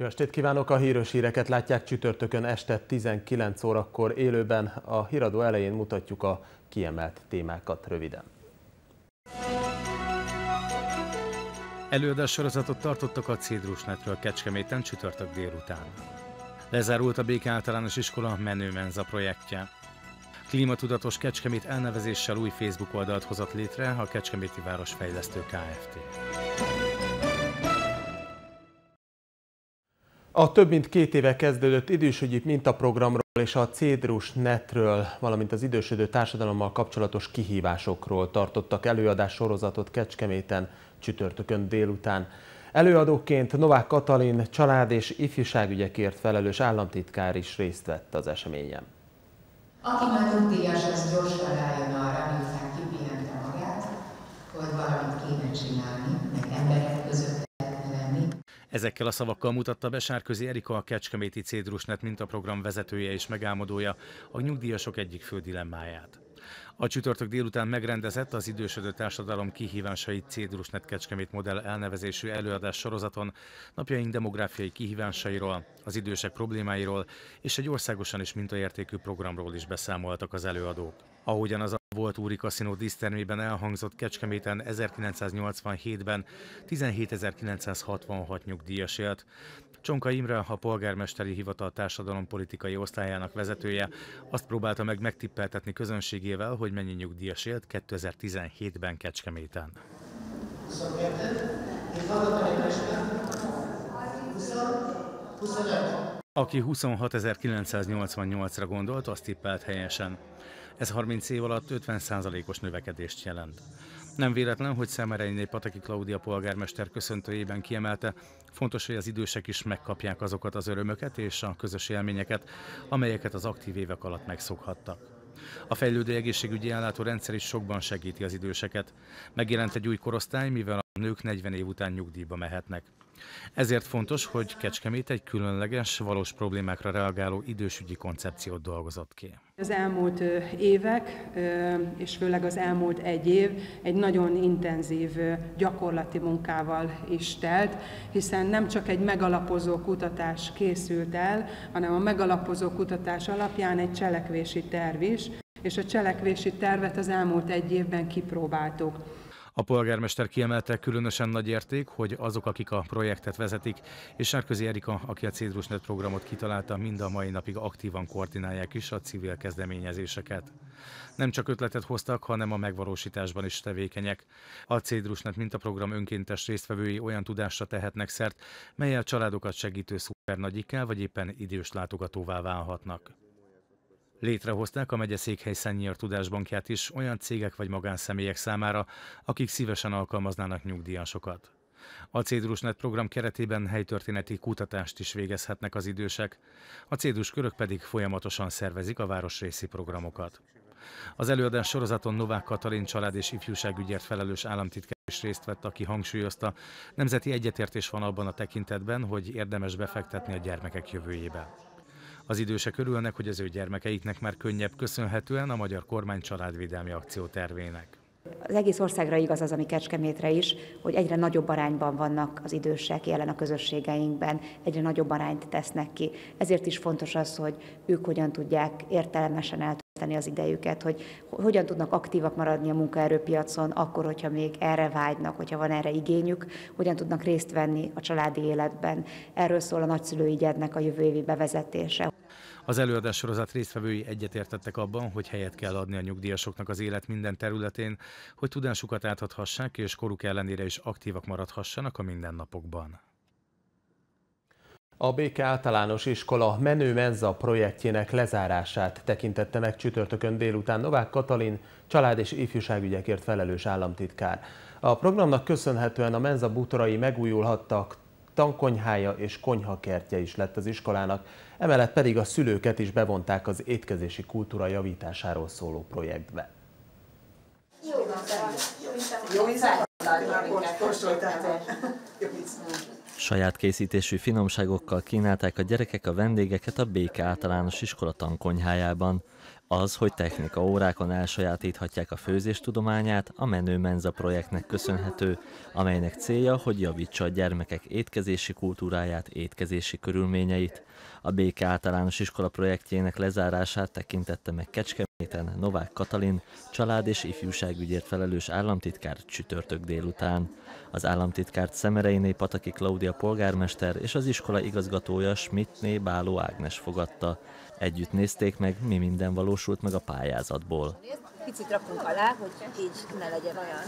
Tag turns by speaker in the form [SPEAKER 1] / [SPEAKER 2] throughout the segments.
[SPEAKER 1] Jó estét kívánok! A híros híreket látják csütörtökön este 19 órakor élőben. A híradó elején mutatjuk a kiemelt témákat röviden.
[SPEAKER 2] Előadás sorozatot tartottak a Cédrusnetről Kecskeméten csütörtök délután. Lezárult a Béke Általános Iskola Menő Menza projektje. Klímatudatos Kecskemét elnevezéssel új Facebook oldalt hozott létre a Kecskeméti Városfejlesztő Kft.
[SPEAKER 1] A több mint két éve kezdődött idősügyi mintaprogramról és a Cédrus netről, valamint az idősödő társadalommal kapcsolatos kihívásokról tartottak előadás sorozatot Kecskeméten csütörtökön délután. Előadóként Novák Katalin család és ifjúságügyekért felelős államtitkár is részt vett az eseményen.
[SPEAKER 3] Aki már nyugdíjas, az gyorsan rájön arra, miután kipihente magát, hogy valamit kéne csinálni, meg emberek között lenni.
[SPEAKER 2] Ezekkel a szavakkal mutatta be Sárközi Erika, a Kecskeméti Cédrusnet mintaprogram vezetője és megálmodója a nyugdíjasok egyik fő dilemmáját. A csütörtök délután megrendezett az idősödő társadalom kihívásai Cédrusnet Kecskemét modell elnevezésű előadás sorozaton napjaink demográfiai kihívásairól, az idősek problémáiról és egy országosan is mintaértékű programról is beszámoltak az előadók. Ahogyan az volt úri kaszinó dísztermében elhangzott Kecskeméten 1987-ben 17.966 nyugdíjas élt, Csonka Imre, a polgármesteri hivatal társadalompolitikai osztályának vezetője azt próbálta meg megtippeltetni közönségével, hogy mennyi nyugdíjas élt 2017-ben Kecskeméten. 22. Aki 26.988-ra gondolt, azt tippelt helyesen. Ez 30 év alatt 50%-os növekedést jelent. Nem véletlen, hogy Szemerényné Pataki Klaudia polgármester köszöntőjében kiemelte, fontos, hogy az idősek is megkapják azokat az örömöket és a közös élményeket, amelyeket az aktív évek alatt megszokhattak. A fejlődő egészségügyi rendszer is sokban segíti az időseket. Megjelent egy új korosztály, mivel a nők 40 év után nyugdíjba mehetnek. Ezért fontos, hogy Kecskemét egy különleges, valós problémákra reagáló idősügyi koncepciót dolgozott ki.
[SPEAKER 4] Az elmúlt évek, és főleg az elmúlt egy év egy nagyon intenzív gyakorlati munkával is telt, hiszen nem csak egy megalapozó kutatás készült el, hanem a megalapozó kutatás alapján egy cselekvési terv is, és a cselekvési tervet az elmúlt egy évben kipróbáltuk.
[SPEAKER 2] A polgármester kiemelte különösen nagy érték, hogy azok, akik a projektet vezetik, és Sárközi Erika, aki a Cédrusnet programot kitalálta, mind a mai napig aktívan koordinálják is a civil kezdeményezéseket. Nem csak ötletet hoztak, hanem a megvalósításban is tevékenyek. A Cédrusnet mintaprogram önkéntes résztvevői olyan tudásra tehetnek szert, melyel családokat segítő szupernagyikkel vagy éppen idős látogatóvá válhatnak. Létrehozták a megyeszékhely Szennyér Tudásbankját is olyan cégek vagy magánszemélyek számára, akik szívesen alkalmaznának nyugdíjasokat. A Cédrusnet program keretében helytörténeti kutatást is végezhetnek az idősek, a Cédrus körök pedig folyamatosan szervezik a városrészi programokat. Az előadás sorozaton Novák Katalin család és ifjúságügyért felelős államtitkár is részt vett, aki hangsúlyozta, nemzeti egyetértés van abban a tekintetben, hogy érdemes befektetni a gyermekek jövőjébe. Az idősek örülnek, hogy az ő gyermekeiknek már könnyebb köszönhetően a magyar kormány családvédelmi akciótervének.
[SPEAKER 5] Az egész országra igaz az, ami Kecskemétre is, hogy egyre nagyobb arányban vannak az idősek jelen a közösségeinkben, egyre nagyobb arányt tesznek ki. Ezért is fontos az, hogy ők hogyan tudják értelemesen eltölteni az idejüket, hogy hogyan tudnak aktívak maradni a munkaerőpiacon, akkor, hogyha még erre vágynak, hogyha van erre igényük, hogyan tudnak részt venni a családi életben. Erről szól a nagyszülői gyednek a jövő évi bevezetése.
[SPEAKER 2] Az előadás sorozat résztvevői egyetértettek abban, hogy helyet kell adni a nyugdíjasoknak az élet minden területén, hogy tudásukat átadhassák és koruk ellenére is aktívak maradhassanak a mindennapokban.
[SPEAKER 1] A Béke Általános Iskola Menő Menza projektjének lezárását tekintette meg csütörtökön délután Novák Katalin, család és ifjúságügyekért felelős államtitkár. A programnak köszönhetően a menza bútorai megújulhattak, tankonyhája és konyhakertje is lett az iskolának, emellett pedig a szülőket is bevonták az étkezési kultúra javításáról szóló projektbe.
[SPEAKER 6] Saját készítésű finomságokkal kínálták a gyerekek a vendégeket a Béke általános iskola tankonyhájában. Az, hogy technika órákon elsajátíthatják a főzés tudományát, a Menő Menza projektnek köszönhető, amelynek célja, hogy javítsa a gyermekek étkezési kultúráját, étkezési körülményeit. A Béke általános iskola projektjének lezárását tekintette meg Kecskeméten Novák Katalin, család és ifjúságügyért felelős államtitkár csütörtök délután. Az államtitkárt Szemereiné Pataki Klaudia polgármester és az iskola igazgatója Schmidtné Báló Ágnes fogadta. Együtt nézték meg, mi minden valósult meg a pályázatból.
[SPEAKER 7] Picit rakunk alá, hogy így ne legyen olyan.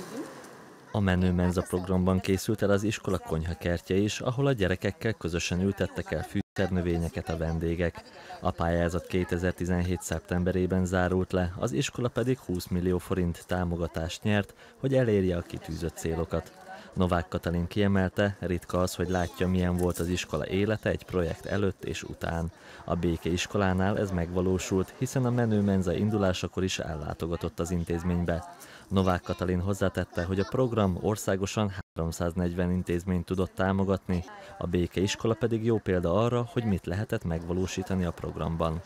[SPEAKER 6] A Menő Menza programban készült el az iskola konyhakertje is, ahol a gyerekekkel közösen ültettek el fűszernövényeket a vendégek. A pályázat 2017. szeptemberében zárult le, az iskola pedig 20 millió forint támogatást nyert, hogy elérje a kitűzött célokat. Novák Katalin kiemelte, ritka az, hogy látja, milyen volt az iskola élete egy projekt előtt és után. A Béke iskolánál ez megvalósult, hiszen a menő menza indulásakor is ellátogatott az intézménybe. Novák Katalin hozzátette, hogy a program országosan 340 intézményt tudott támogatni, a Béke iskola pedig jó példa arra, hogy mit lehetett megvalósítani a programban.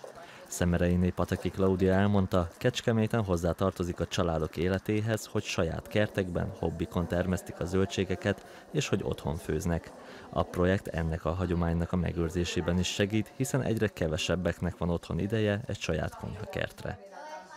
[SPEAKER 6] Szemereiné Pataki Klaudia elmondta, Kecskeméten hozzá tartozik a családok életéhez, hogy saját kertekben, hobbikon termesztik a zöldségeket, és hogy otthon főznek. A projekt ennek a hagyománynak a megőrzésében is segít, hiszen egyre kevesebbeknek van otthon ideje egy saját konyhakertre.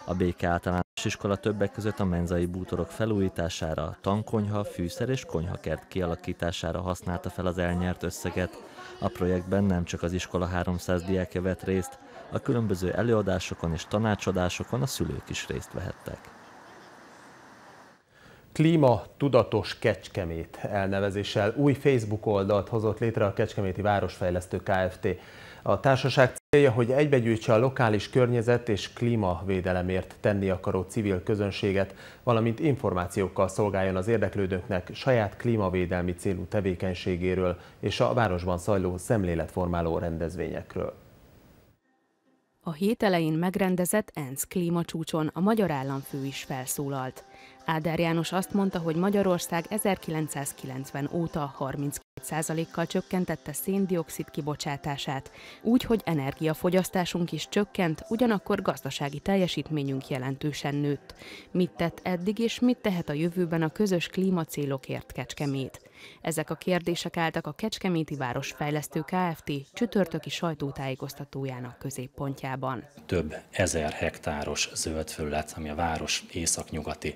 [SPEAKER 6] A Béke általános iskola többek között a menzai bútorok felújítására, tankonyha, fűszer és konyhakert kialakítására használta fel az elnyert összeget. A projektben nem csak az iskola 300 diákja vett részt, a különböző előadásokon és tanácsadásokon a szülők is részt vehettek.
[SPEAKER 1] Klíma Tudatos Kecskemét elnevezéssel új Facebook oldalt hozott létre a Kecskeméti Városfejlesztő Kft. A társaság célja, hogy egybegyűjtse a lokális környezet és klímavédelemért tenni akaró civil közönséget, valamint információkkal szolgáljon az érdeklődőknek saját klímavédelmi célú tevékenységéről és a városban zajló szemléletformáló rendezvényekről.
[SPEAKER 8] A hét elején megrendezett ENSZ klímacsúcson a magyar államfő is felszólalt. Áder János azt mondta, hogy Magyarország 1990 óta 32%-kal csökkentette széndiokszid kibocsátását, úgy, hogy energiafogyasztásunk is csökkent, ugyanakkor gazdasági teljesítményünk jelentősen nőtt. Mit tett eddig és mit tehet a jövőben a közös klímacélokért Kecskemét? Ezek a kérdések álltak a Kecskeméti Városfejlesztő Kft. csütörtöki sajtótájékoztatójának középpontjában.
[SPEAKER 9] Több ezer hektáros zöld felület, ami a város északnyugati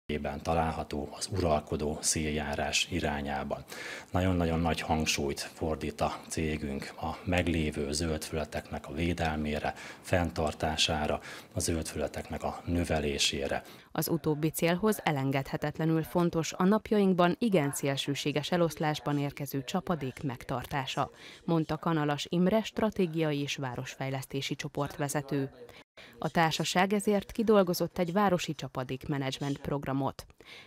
[SPEAKER 9] tengerében található az uralkodó széljárás irányában. Nagyon-nagyon nagy hangsúlyt fordít a cégünk a meglévő zöldfületeknek a védelmére, fenntartására, a zöldfületeknek a növelésére.
[SPEAKER 8] Az utóbbi célhoz elengedhetetlenül fontos a napjainkban igen szélsőséges eloszlásban érkező csapadék megtartása, mondta Kanalas Imre stratégiai és városfejlesztési csoportvezető. A társaság ezért kidolgozott egy városi csapadékmenedzsment programot.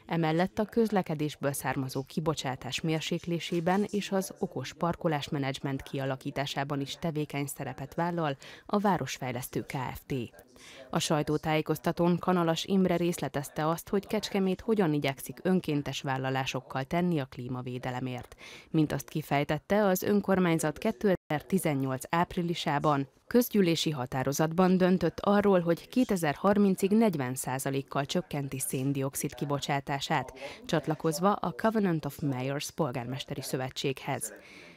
[SPEAKER 8] Emellett a közlekedésből származó kibocsátás mérséklésében és az okos parkolás menedzsment kialakításában is tevékeny szerepet vállal a Városfejlesztő Kft. A sajtótájékoztatón Kanalas Imre részletezte azt, hogy Kecskemét hogyan igyekszik önkéntes vállalásokkal tenni a klímavédelemért. Mint azt kifejtette, az önkormányzat 2018 áprilisában közgyűlési határozatban döntött arról, hogy 2030-ig 40%-kal csökkenti széndiokszid kibocsátását, csatlakozva a Covenant of Mayors polgármesteri szövetséghez.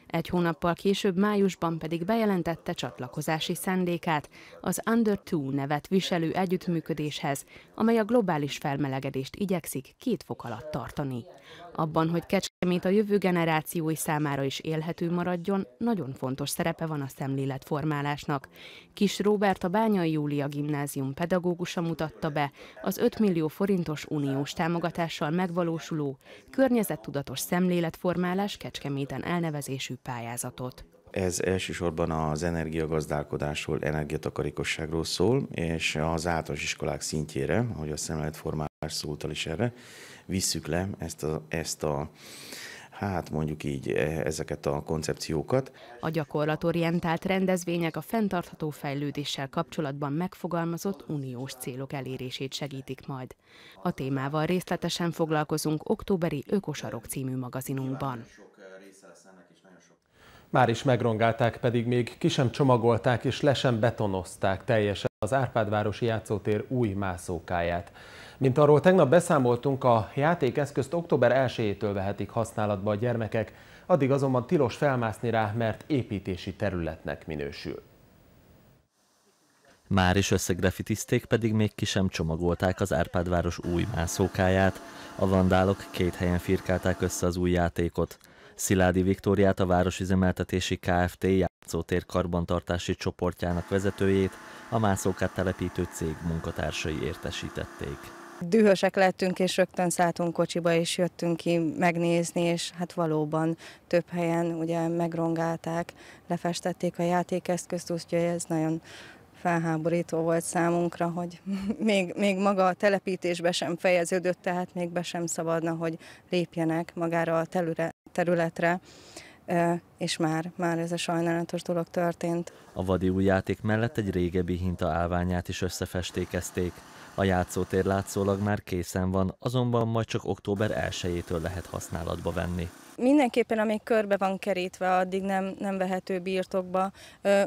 [SPEAKER 8] Egy hónappal később májusban pedig bejelentette csatlakozási szándékát az Under Two nevet viselő együttműködéshez, amely a globális felmelegedést igyekszik két fok alatt tartani. Abban, hogy Kecskemét a jövő generációi számára is élhető maradjon, nagyon fontos szerepe van a szemléletformálásnak. Kis Róbert a Bányai Júlia Gimnázium pedagógusa mutatta be az 5 millió forintos uniós támogatással megvalósuló környezettudatos szemléletformálás Kecskeméten elnevezésű pályázatot.
[SPEAKER 10] Ez elsősorban az energiagazdálkodásról, energiatakarékosságról szól, és az általános iskolák szintjére, ahogy a szemléletformálás szóltal is erre, visszük le ezt a, ezt a hát mondjuk így ezeket a koncepciókat.
[SPEAKER 8] A gyakorlatorientált rendezvények a fenntartható fejlődéssel kapcsolatban megfogalmazott uniós célok elérését segítik majd. A témával részletesen foglalkozunk októberi Ökosarok című magazinunkban.
[SPEAKER 1] Már is megrongálták, pedig még ki sem csomagolták és le sem betonozták teljesen az Árpádvárosi játszótér új mászókáját. Mint arról tegnap beszámoltunk, a játékeszközt október 1-től vehetik használatba a gyermekek, addig azonban tilos felmászni rá, mert építési területnek minősül.
[SPEAKER 6] Már is összegrafitizték, pedig még ki sem csomagolták az Árpádváros új mászókáját. A vandálok két helyen firkálták össze az új játékot. Sziládi Viktóriát, a Városüzemeltetési Kft. játszótér karbantartási csoportjának vezetőjét, a mászókát telepítő cég munkatársai értesítették.
[SPEAKER 11] Dühösek lettünk, és rögtön szálltunk kocsiba, és jöttünk ki megnézni, és hát valóban több helyen ugye megrongálták, lefestették a játékeszközt, úgyhogy ez nagyon felháborító volt számunkra, hogy még, még maga a telepítésbe sem fejeződött, tehát még be sem szabadna, hogy lépjenek magára a területre, és már, már ez a sajnálatos dolog történt.
[SPEAKER 6] A vadi új játék mellett egy régebbi hinta állványát is összefestékezték. A játszótér látszólag már készen van, azonban majd csak október 1-től lehet használatba venni.
[SPEAKER 11] Mindenképpen, amíg körbe van kerítve, addig nem, nem vehető birtokba.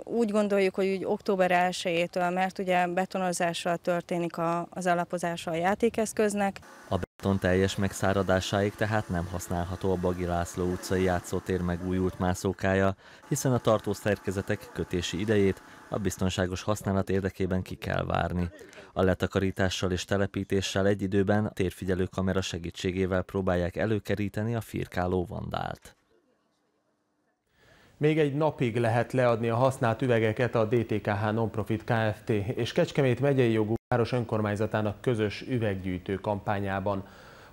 [SPEAKER 11] Úgy gondoljuk, hogy úgy október 1 mert ugye betonozással történik a, az alapozása a játékeszköznek.
[SPEAKER 6] A beton teljes megszáradásáig tehát nem használható a Bagi László utcai játszótér megújult mászókája, hiszen a tartószerkezetek kötési idejét a biztonságos használat érdekében ki kell várni. A letakarítással és telepítéssel egy időben a térfigyelő kamera segítségével próbálják előkeríteni a firkáló vandált.
[SPEAKER 1] Még egy napig lehet leadni a használt üvegeket a DTKH Nonprofit Kft. és Kecskemét megyei jogú város önkormányzatának közös üveggyűjtő kampányában.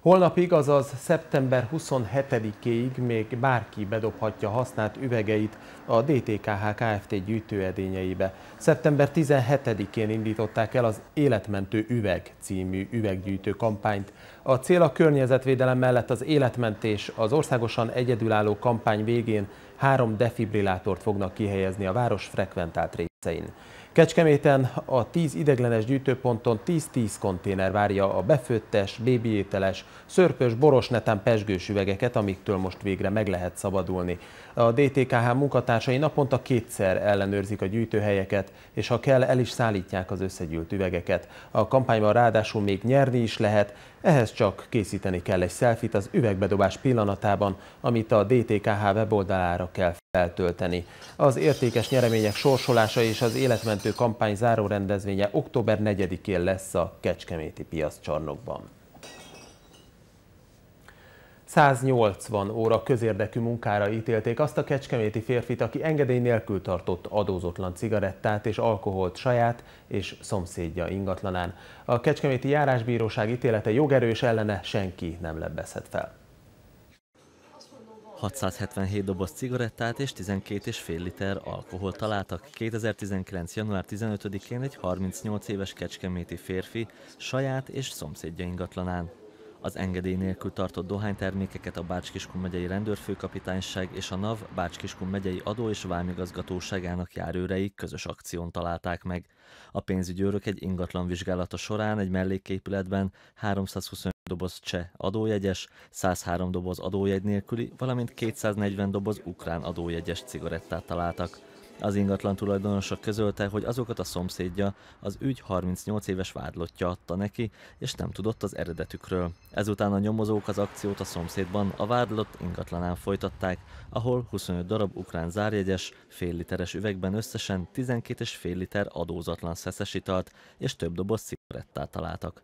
[SPEAKER 1] Holnapig, azaz szeptember 27-ig még bárki bedobhatja használt üvegeit a DTKH Kft. gyűjtőedényeibe. Szeptember 17-én indították el az Életmentő Üveg című üveggyűjtő kampányt. A cél a környezetvédelem mellett az életmentés, az országosan egyedülálló kampány végén három defibrillátort fognak kihelyezni a város frekventált részein. Kecskeméten a 10 ideglenes gyűjtőponton 10-10 konténer várja a befőttes, bébiételes, szörpös, boros netán pesgős üvegeket, amiktől most végre meg lehet szabadulni. A DTKH munkatársai naponta kétszer ellenőrzik a gyűjtőhelyeket, és ha kell, el is szállítják az összegyűlt üvegeket. A kampányban ráadásul még nyerni is lehet, ehhez csak készíteni kell egy szelfit az üvegbedobás pillanatában, amit a DTKH weboldalára kell feltölteni. Az értékes nyeremények sorsolása és az életmentő kampány záró rendezvénye október 4-én lesz a Kecskeméti piaszcsarnokban. 180 óra közérdekű munkára ítélték azt a kecskeméti férfit, aki engedély nélkül tartott adózatlan cigarettát és alkoholt saját és szomszédja ingatlanán. A kecskeméti járásbíróság ítélete jogerős ellene senki nem lebbezhet fel.
[SPEAKER 6] 677 doboz cigarettát és 12,5 liter alkohol találtak 2019. január 15-én egy 38 éves kecskeméti férfi saját és szomszédja ingatlanán. Az engedély nélkül tartott dohánytermékeket a Bács-Kiskun megyei rendőrfőkapitányság és a NAV Bács-Kiskun megyei adó- és vámigazgatóságának járőrei közös akción találták meg. A pénzügyőrök egy ingatlan vizsgálata során egy melléképületben 325 doboz cseh adójegyes, 103 doboz adójegy nélküli, valamint 240 doboz ukrán adójegyes cigarettát találtak. Az ingatlan tulajdonosa közölte, hogy azokat a szomszédja az ügy 38 éves vádlottja adta neki, és nem tudott az eredetükről. Ezután a nyomozók az akciót a szomszédban a vádlott ingatlanán folytatták, ahol 25 darab ukrán zárjegyes, fél literes üvegben összesen 12,5 liter adózatlan szeszes italt és több doboz cigarettát találtak.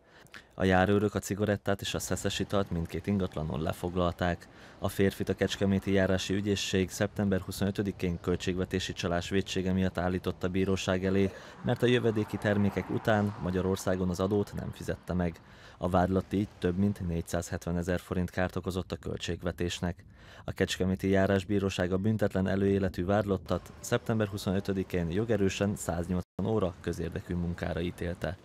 [SPEAKER 6] A járőrök a cigarettát és a szeszes italt mindkét ingatlanon lefoglalták. A férfit a Kecskeméti járási ügyészség szeptember 25-én költségvetési csalás védsége miatt állította bíróság elé, mert a jövedéki termékek után Magyarországon az adót nem fizette meg. A vádlat így több mint 470 ezer forint kárt okozott a költségvetésnek. A Kecskeméti járásbíróság a büntetlen előéletű vádlottat szeptember 25-én jogerősen 180 óra közérdekű munkára ítélte.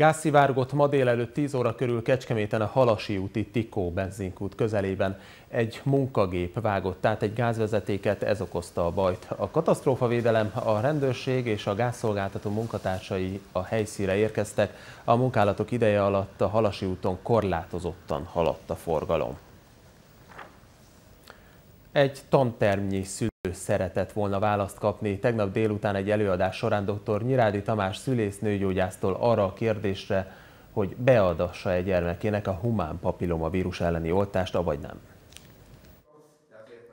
[SPEAKER 1] Gázszivárgott ma délelőtt 10 óra körül Kecskeméten a Halasi úti Tikó benzinkút közelében. Egy munkagép vágott át egy gázvezetéket, ez okozta a bajt. A katasztrófavédelem, a rendőrség és a gázszolgáltató munkatársai a helyszíre érkeztek. A munkálatok ideje alatt a Halasi úton korlátozottan haladt a forgalom. Egy tantermnyi szülő szeretett volna választ kapni. Tegnap délután egy előadás során dr. Nyirádi Tamás szülész nőgyógyásztól arra a kérdésre, hogy beadassa egy gyermekének a humán papilloma vírus elleni oltást, avagy nem.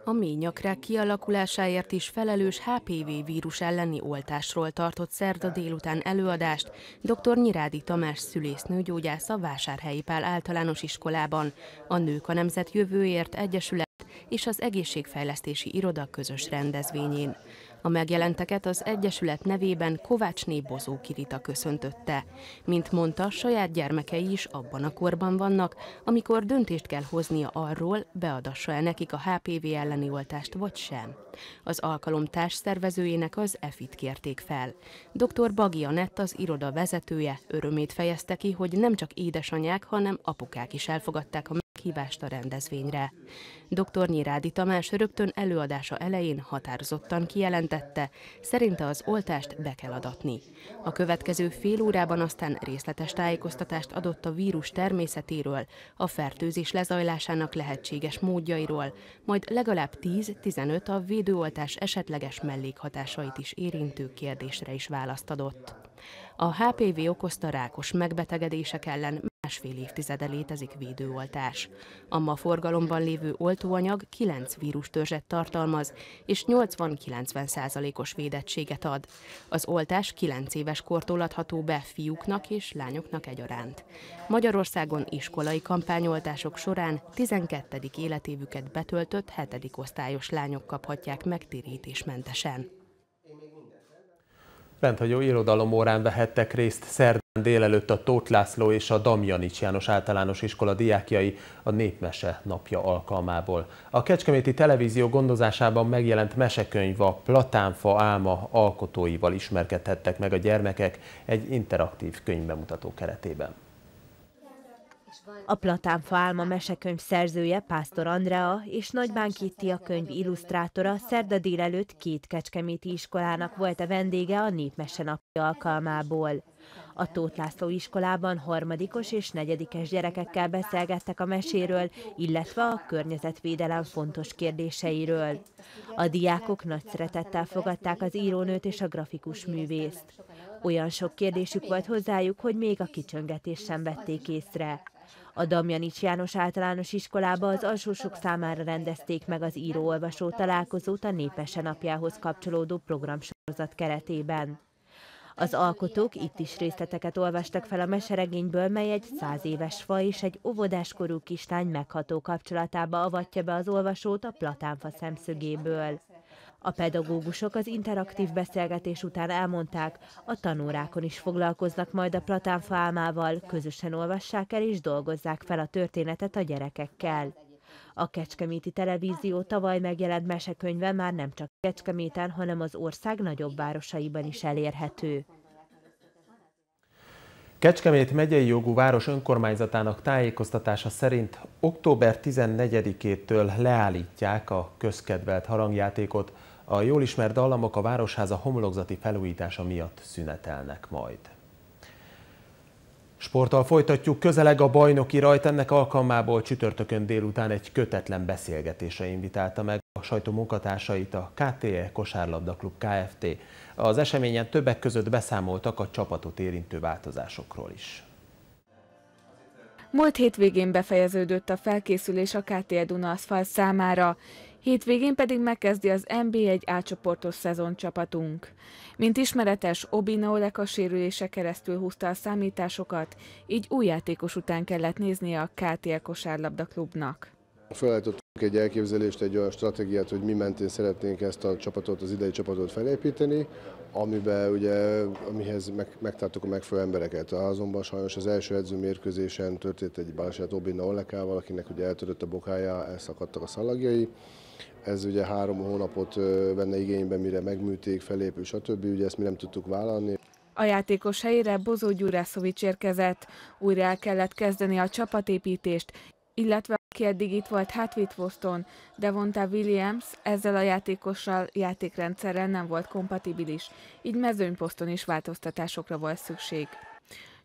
[SPEAKER 8] A ményakrák kialakulásáért is felelős HPV vírus elleni oltásról tartott szerda délután előadást dr. Nyirádi Tamás szülésznőgyógyász a Vásárhelyi Pál általános iskolában. A Nők a Nemzet Jövőért Egyesület és az Egészségfejlesztési Iroda közös rendezvényén. A megjelenteket az Egyesület nevében Kovácsné Bozó Kirita köszöntötte. Mint mondta, saját gyermekei is abban a korban vannak, amikor döntést kell hoznia arról, beadassa-e nekik a HPV elleni oltást vagy sem. Az alkalom társszervezőjének az EFIT kérték fel. Dr. Bagi Anett, az iroda vezetője, örömét fejezte ki, hogy nem csak édesanyák, hanem apukák is elfogadták a meghívást a rendezvényre. Dr. Nyirádi Tamás rögtön előadása elején határozottan kijelentette, szerinte az oltást be kell adatni. A következő fél órában aztán részletes tájékoztatást adott a vírus természetéről, a fertőzés lezajlásának lehetséges módjairól, majd legalább 10-15 a védőoltás esetleges mellékhatásait is érintő kérdésre is választ adott. A HPV okozta rákos megbetegedések ellen másfél évtizede létezik védőoltás. A ma forgalomban lévő oltóanyag 9 vírustörzset tartalmaz, és 80-90 százalékos védettséget ad. Az oltás 9 éves kortól adható be fiúknak és lányoknak egyaránt. Magyarországon iskolai kampányoltások során 12. életévüket betöltött 7. osztályos lányok kaphatják megtérítésmentesen.
[SPEAKER 1] Rendhagyó irodalom órán vehettek részt szerdán délelőtt a Tóth László és a Damjanics János általános iskola diákjai a Népmese napja alkalmából. A Kecskeméti Televízió gondozásában megjelent mesekönyv a Platánfa álma alkotóival ismerkedhettek meg a gyermekek egy interaktív könyvbemutató keretében.
[SPEAKER 12] A Platánfa álma mesekönyv szerzője Pásztor Andrea és Nagybán Kitti a könyv illusztrátora szerda délelőtt két kecskeméti iskolának volt a vendége a Népmese napja alkalmából. A Tóth László iskolában harmadikos és negyedikes gyerekekkel beszélgettek a meséről, illetve a környezetvédelem fontos kérdéseiről. A diákok nagy szeretettel fogadták az írónőt és a grafikus művészt. Olyan sok kérdésük volt hozzájuk, hogy még a kicsöngetés sem vették észre. A Damjanics János általános iskolába az alsósok számára rendezték meg az író-olvasó találkozót a Népese napjához kapcsolódó programsorozat keretében. Az alkotók itt is részleteket olvastak fel a meseregényből, mely egy száz éves fa és egy óvodáskorú kislány megható kapcsolatába avatja be az olvasót a platánfa szemszögéből. A pedagógusok az interaktív beszélgetés után elmondták, a tanórákon is foglalkoznak majd a platánfa álmával, közösen olvassák el és dolgozzák fel a történetet a gyerekekkel. A Kecskeméti Televízió tavaly megjelent mesekönyve már nem csak Kecskeméten, hanem az ország nagyobb városaiban is elérhető.
[SPEAKER 1] Kecskemét megyei jogú város önkormányzatának tájékoztatása szerint október 14-től leállítják a közkedvelt harangjátékot, a jól ismert dallamok a Városháza homlokzati felújítása miatt szünetelnek majd. Sporttal folytatjuk, közeleg a bajnoki rajt, ennek alkalmából csütörtökön délután egy kötetlen beszélgetésre invitálta meg a sajtó munkatársait a KTE Kosárlabda Klub Kft. Az eseményen többek között beszámoltak a csapatot érintő változásokról is.
[SPEAKER 13] Múlt hétvégén befejeződött a felkészülés a KTE Duna Aszfalt számára, hétvégén pedig megkezdi az NB1 átcsoportos szezon csapatunk. Mint ismeretes, Obina Olek a sérülése keresztül húzta a számításokat, így új játékos után kellett néznie a KTL kosárlabda klubnak.
[SPEAKER 14] Felállítottunk egy elképzelést, egy olyan stratégiát, hogy mi mentén szeretnénk ezt a csapatot, az idei csapatot felépíteni, amiben ugye, amihez meg, megtartottuk a megfelelő embereket. Azonban sajnos az első edzőmérkőzésen történt egy baleset Obina Olekával, akinek ugye eltörött a bokája, elszakadtak a szalagjai. Ez ugye három hónapot venne igénybe, mire megműték, felépül, stb. Ugye ezt mi nem tudtuk vállalni.
[SPEAKER 13] A játékos helyére Bozó Gyurászovics érkezett. Újra el kellett kezdeni a csapatépítést, illetve aki eddig itt volt Hatwit Boston, Devonta Williams ezzel a játékossal játékrendszerrel nem volt kompatibilis, így mezőnyposzton is változtatásokra volt szükség.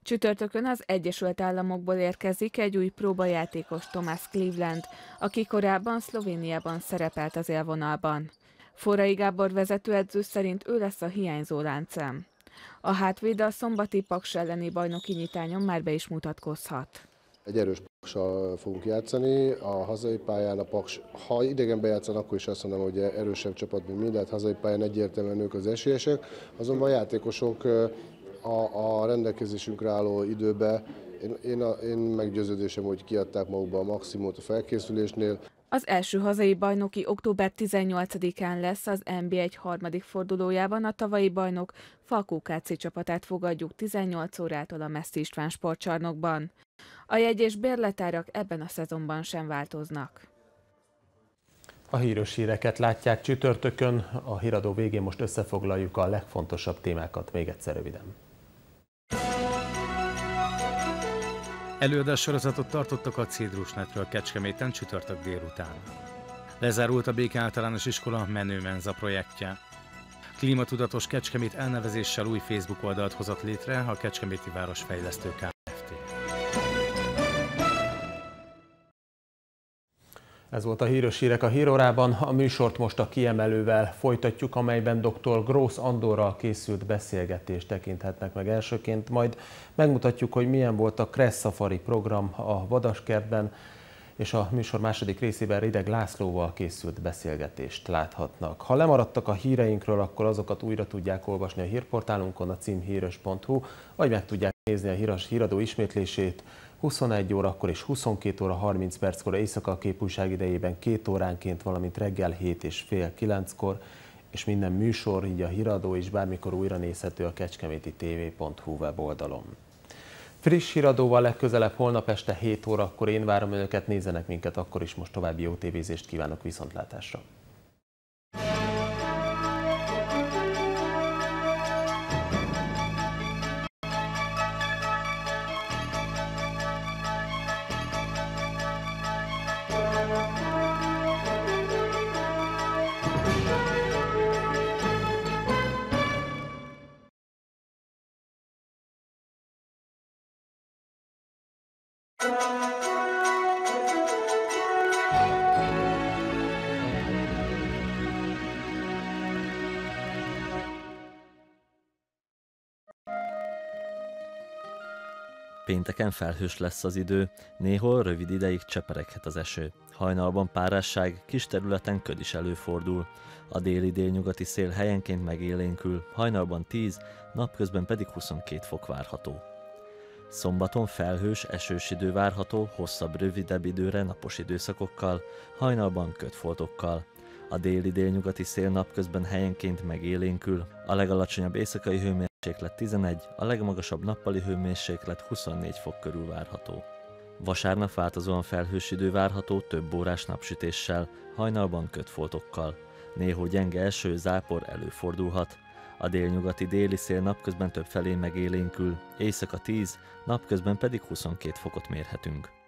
[SPEAKER 13] Csütörtökön az Egyesült Államokból érkezik egy új próbajátékos Thomas Cleveland, aki korábban Szlovéniában szerepelt az élvonalban. Forrai Gábor vezetőedző szerint ő lesz a hiányzó láncem. A hátvéd a szombati Paks elleni bajnoki nyitányon már be is mutatkozhat.
[SPEAKER 14] Egy erős paksal fogunk játszani, a hazai pályán a paks, ha idegenben játszanak, akkor is azt mondom, hogy erősebb csapat, mint mindent, hazai pályán egyértelműen ők az esélyesek, azonban a játékosok a, a rendelkezésünkre álló időbe én, én, a, én meggyőződésem, hogy kiadták magukba a maximumot a felkészülésnél.
[SPEAKER 13] Az első hazai bajnoki október 18-án lesz az NB1 harmadik fordulójában a tavalyi bajnok Falkó KC csapatát fogadjuk 18 órától a Messzi István sportcsarnokban. A jegy és bérletárak ebben a szezonban sem változnak.
[SPEAKER 1] A híros híreket látják csütörtökön, a híradó végén most összefoglaljuk a legfontosabb témákat még egyszer röviden.
[SPEAKER 2] Előadás sorozatot tartottak a Cédrusnetről Kecskeméten csütörtök délután. Lezárult a Béke Általános Iskola Menő Menza projektje. Klímatudatos Kecskemét elnevezéssel új Facebook oldalt hozott létre a Kecskeméti Városfejlesztő Kft.
[SPEAKER 1] Ez volt a híres hírek a hírórában. A műsort most a kiemelővel folytatjuk, amelyben dr. Gross Andorral készült beszélgetést tekinthetnek meg elsőként, majd megmutatjuk, hogy milyen volt a Kressz Safari program a Vadaskertben, és a műsor második részében Rideg Lászlóval készült beszélgetést láthatnak. Ha lemaradtak a híreinkről, akkor azokat újra tudják olvasni a hírportálunkon, a cím híres.hu, vagy meg tudják nézni a híras híradó ismétlését 21 órakor és 22 óra 30 perckor éjszaka a képújság idejében két óránként, valamint reggel 7 és fél 9-kor, és minden műsor, így a híradó is bármikor újra nézhető a kecskeméti tv.hu weboldalon. Friss híradóval legközelebb holnap este 7 órakor én várom önöket, nézzenek minket, akkor is most további jó tévézést kívánok viszontlátásra.
[SPEAKER 6] Pénteken felhős lesz az idő, néhol rövid ideig csepereghet az eső. Hajnalban párásság, kis területen köd is előfordul. A déli délnyugati szél helyenként megélénkül, hajnalban 10, napközben pedig 22 fok várható. Szombaton felhős, esős idő várható, hosszabb, rövidebb időre napos időszakokkal, hajnalban kötfoltokkal. A déli délnyugati szél napközben helyenként megélénkül, a legalacsonyabb éjszakai hőmérséklet 11, a legmagasabb nappali hőmérséklet 24 fok körül várható. Vasárnap változóan felhős idő várható több órás napsütéssel, hajnalban kötfoltokkal. Néhol gyenge eső, zápor előfordulhat. A délnyugati déli szél napközben több felé megélénkül, éjszaka 10, napközben pedig 22 fokot mérhetünk.